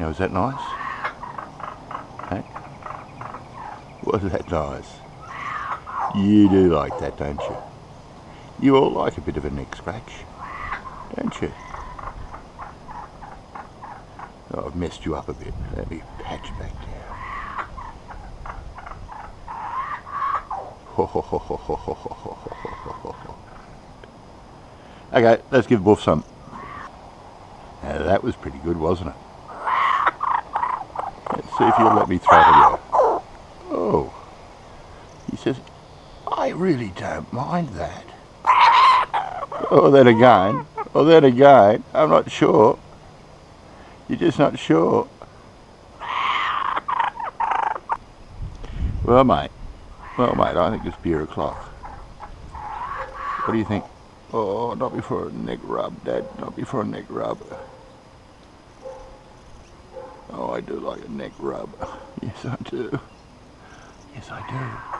Now, is that nice? Hey? Was that nice? You do like that, don't you? You all like a bit of a neck scratch, don't you? Oh, I've messed you up a bit. Let me patch back down. okay, let's give Boof some. Now that was pretty good, wasn't it? If you'll let me throttle you. Oh. He says, I really don't mind that. Oh, then again, oh, then again, I'm not sure. You're just not sure. Well, mate, well, mate, I think it's beer o'clock. What do you think? Oh, not before a neck rub, Dad, not before a neck rub. I do like a neck rub. Yes, I do. Yes, I do.